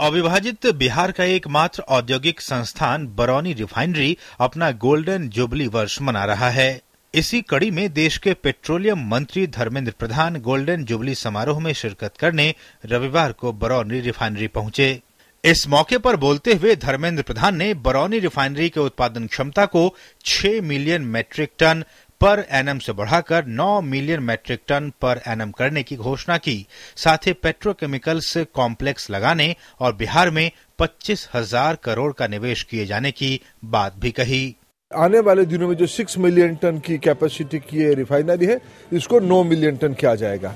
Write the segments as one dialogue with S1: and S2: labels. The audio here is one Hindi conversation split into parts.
S1: अविभाजित बिहार का एकमात्र औद्योगिक संस्थान बरौनी रिफाइनरी अपना गोल्डन जुबली वर्ष मना रहा है। इसी कड़ी में देश के पेट्रोलियम मंत्री धर्मेंद्र प्रधान गोल्डन जुबली समारोह में शिरकत करने रविवार को बरौनी रिफाइनरी पहुँचे। इस मौके पर बोलते हुए धर्मेंद्र प्रधान ने बरौनी रिफाइनरी के उत्पादन क्षमता को 6 मिलियन मैट्रिक टन पर एनएम से बढ़ाकर 9 मिलियन मैट्रिक टन पर एनएम करने की घोषणा की। साथ ही पेट्रोकेमिकल्स कॉम्प्लेक्स लगाने और बिहार में पच्चीस हज़ार करोड़ का निवेश किए जाने की बात भी कही।
S2: आने वाले दिनों में जो सिक्स मिलियन टन की कैपेसिटी की रिफाइनरी है, इसको नौ मिलियन टन किया जाएगा।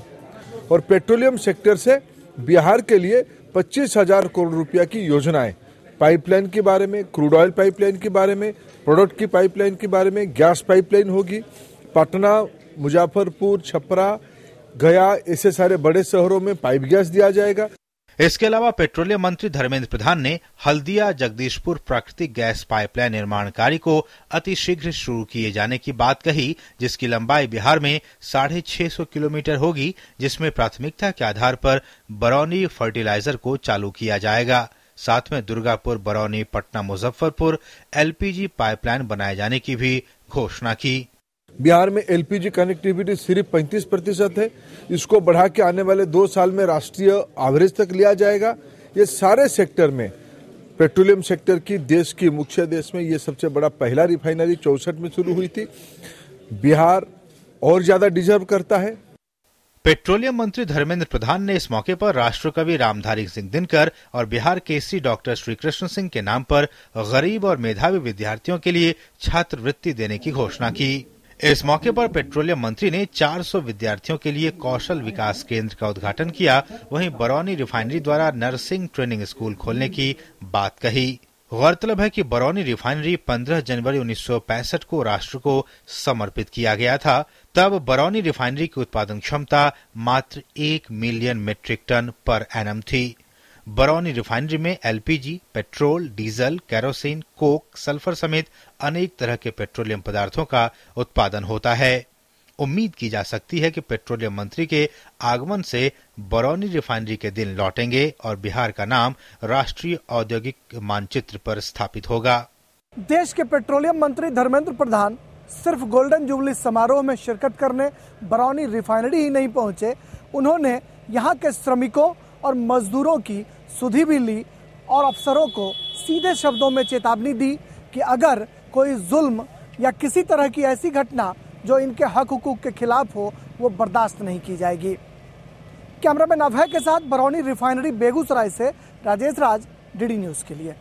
S2: और पेट्रोलियम सेक्टर से बिहार के लिए पच्चीस हज़ार करोड़ रुपया की योजनाएँ पाइपलाइन के बारे में, क्रूड ऑयल पाइपलाइन के बारे में, प्रोडक्ट की पाइपलाइन के बारे में, गैस पाइपलाइन होगी। पटना, मुजफ्फरपुर, छपरा, गया, ऐसे सारे बड़े शहरों में पाइप गैस दिया जाएगा।
S1: इसके अलावा पेट्रोलियम मंत्री धर्मेंद्र प्रधान ने हल्दिया, जगदीशपुर प्राकृतिक गैस पाइपलाइन निर्माण कार्य को अतिशीघ्र शुरू किए जाने की बात कही, जिसकी लंबाई बिहार में साढ़े छह सौ किलोमीटर होगी, जिसमें प्राथमिकता के आधार पर बरौनी फर्टिलाइज़र को चालू किया जाएगा। साथ में दुर्गापुर, बरौनी, पटना, मुजफ्फरपुर, एलपीजी पाइपलाइन बनाए जाने की भी घोषणा की।
S2: बिहार में एलपीजी कनेक्टिविटी सिर्फ़ 35 प्रतिशत है। इसको बढ़ा के आने वाले दो साल में राष्ट्रीय एवरेज तक लिया जाएगा। ये सारे सेक्टर में, पेट्रोलियम सेक्टर की, देश की, मुख्य देश में ये सबसे बड़ा पहला रिफाइनरी चौसठ में शुरू हुई थी। बिहार और ज़्यादा डिजर्व करता है।
S1: पेट्रोलियम मंत्री धर्मेंद्र प्रधान ने इस मौके पर राष्ट्रकवि रामधारी सिंह दिनकर और बिहार केसरी डॉक्टर श्री कृष्ण सिंह के नाम पर गरीब और मेधावी विद्यार्थियों के लिए छात्रवृत्ति देने की घोषणा की। इस मौके पर पेट्रोलियम मंत्री ने 400 विद्यार्थियों के लिए कौशल विकास केंद्र का उद्घाटन किया। वहीं बरौनी रिफाइनरी द्वारा नर्सिंग ट्रेनिंग स्कूल खोलने की बात कही। गौरतलब है कि बरौनी रिफाइनरी 15 जनवरी 1965 को राष्ट्र को समर्पित किया गया था। तब बरौनी रिफाइनरी की उत्पादन क्षमता मात्र एक million metric ton per annum थी। बरौनी रिफाइनरी में LPG, petrol, diesel, kerosene, coke, sulphur समेत अनेक तरह के पेट्रोलियम पदार्थों का उत्पादन होता है। उम्मीद की जा सकती है कि पेट्रोलियम मंत्री के आगमन से बरौनी रिफाइनरी के दिन लौटेंगे और बिहार का नाम राष्ट्रीय औद्योगिक मानचित्र पर स्थापित होगा।
S3: देश के पेट्रोलियम मंत्री धर्मेंद्र प्रधान सिर्फ़ गोल्डन जुबली समारोह में शिरकत करने बरौनी रिफाइनरी ही नहीं पहुँचे। उन्होंने यहाँ के श्रमिकों और मजदूरों की सुधि भी ली और अफसरों को सीधे शब्दों में चेतावनी दी कि अगर कोई जुल्म या किसी तरह की ऐसी घटना जो इनके हक हकूक के खिलाफ हो, वो बर्दाश्त नहीं की जाएगी। कैमरामैन अभय के साथ बरौनी रिफाइनरी बेगूसराय से राजेश राज डी न्यूज़ के लिए।